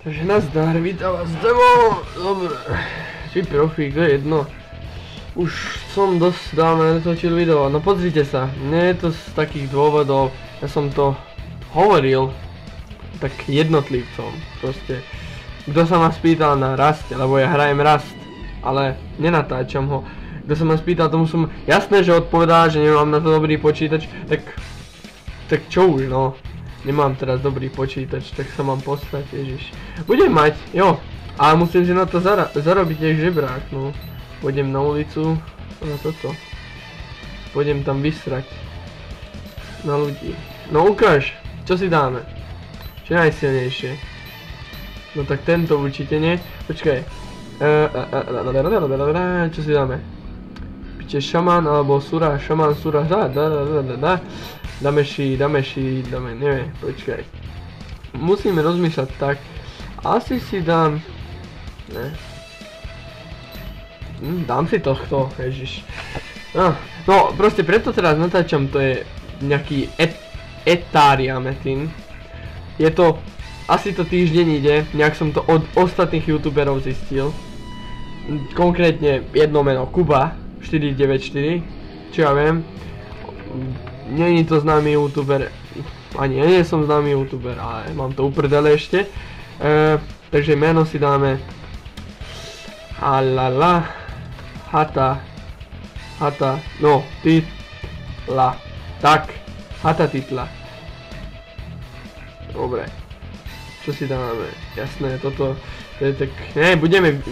Takže nazdar, vítam vás demo, dobre, či profík, to je jedno. Už som dosť dávno netočil video, no pozrite sa, nie je to z takých dôvodov, ja som to hovoril tak jednotlivcom, proste. Kto sa ma spýtal na rast, lebo ja hrajem rast, ale nenatáčam ho. Kto sa ma spýtal, tomu som jasné, že odpovedá, že nemám na to dobrý počítač, tak, tak čo už no. Nemám teraz dobrý počítač, tak sa mám postať, ježiš. Budem mať, jo. A musím si na to zara zarobiť aj žebrák, no. Pôjdem na ulicu, na toto. Pôjdem tam vysrať. Na ľudí. No ukáž, čo si dáme? Čo najsilnejšie? No tak tento určite nie. Počkaj. Čo si dáme? Piče šaman alebo sura, šaman, sura, da, da, da, da, da. Dáme si, dáme si, dáme, neviem, počkaj. Musíme rozmýšľať tak. Asi si dám... Ne. Hm, dám si tohto, ježiš. No, proste preto teraz natáčam, to je nejaký et Etaria metin. Je to, asi to týždeň ide, nejak som to od ostatných youtuberov zistil. Konkrétne jedno meno, Kuba 494, čo ja viem Není to známy youtuber, ani ja nie som známy youtuber, ale mám to uprdele ešte. E, takže meno si dáme Halala Hata Hata, no, titla. Tak, Hata titla. Dobre. Čo si dáme? Jasné, toto, to je tak, ne, budeme,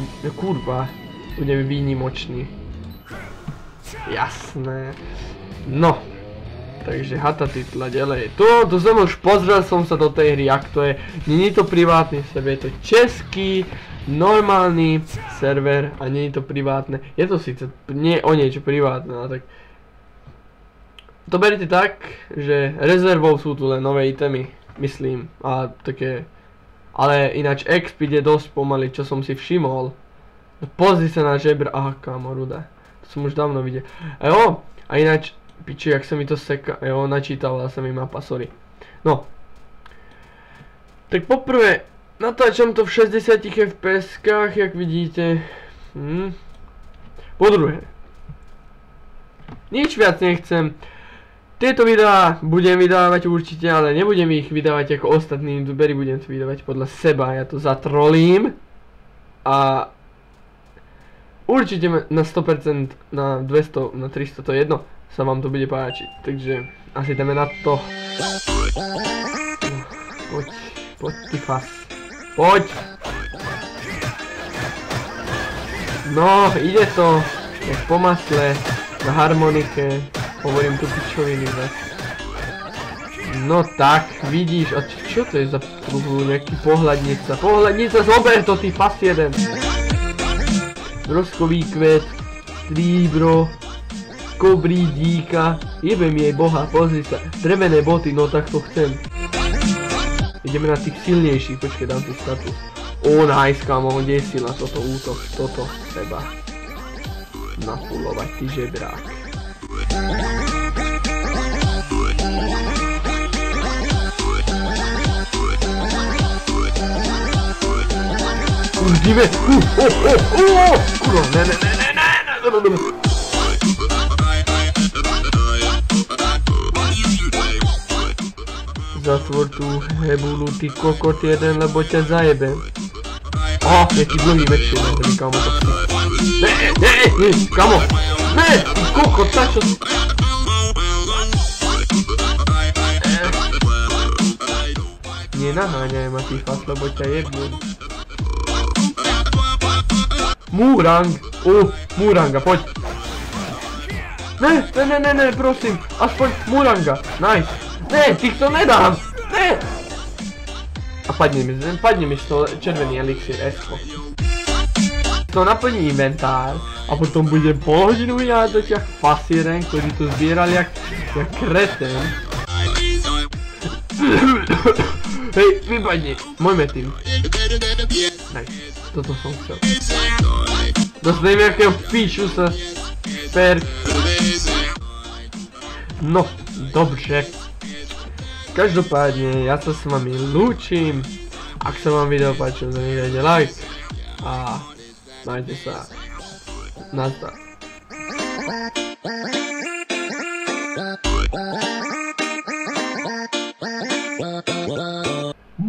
kurva, budeme výnimoční. Jasné. No, Takže hata titla ďalej. To, to som už pozrel som sa do tej hry, ak to je. Není to privátny server, je to český, normálny server a není to privátne. Je to síce nie o niečo privátne, ale tak... To berte tak, že rezervou sú tu len nové itemy, myslím. A také... Ale ináč XP ide dosť pomaly, čo som si všimol. Pozri sa na žebra, aha kámo, ruda. To som už dávno videl. A jo, a ináč Piči, jak sa mi to seka, jo, načítala sa mi mapa, sorry. No. Tak poprvé, natáčam to v 60 fps jak vidíte. Hm. Po druhé. Nič viac nechcem. Tieto videá budem vydávať určite, ale nebudem ich vydávať ako ostatní youtuberi, budem to vydávať podľa seba, ja to zatrolím. A určite na 100%, na 200, na 300, to je jedno sa vám to bude páčiť. Takže asi ideme na to. Poď, poď ty fas. Poď! No, ide to. Jak po masle, na harmonike. Hovorím tu pičoviny zase. No tak, vidíš, a čo to je za truhlu, nejaký pohľadnica? Pohľadnica, zober to, ty fas jeden! Roskový kvet, stríbro, Kobrý díka, jebem jej boha, pozri sa, drevené boty, no tak to chcem. Ideme na tých silnejších, počkej, dám tu status. O, nice, kamo, desila toto útok, toto treba nafulovať, ty žebrák. Vidíme, uh, oh, oh, oh, kurva, ne, ne, ne, ne, ne, ne, ne, ne, Zatvor tú hebulu, ty kokot jeden, lebo ťa zajebem. Aha, je ti druhý meč, ne, kamo to Ne, ne, ne, kamo! Ne, ty kokot, tak čo... Nenaháňaj ma, ty fas, lebo ťa jebnem. Múrang! Uh, Múranga, poď! Ne, ne, ne, ne, ne, prosím, aspoň Múranga, nice! Ne, týchto nedám! Ne! A padne mi, padne mi toho červený elixir, esko. To naplní inventár a potom bude pol hodinu vyhádzať jak fasiren, ktorý to zbieral jak, jak kreten. Hej, vypadni, môjme tým. Nice, toto som chcel. Dostanem nejakého píšu sa perk. No, dobře. Každopádne, ja sa s vami lúčim. Ak sa vám video páčilo, zanechajte like a majte sa. Nazdar.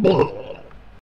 Brr.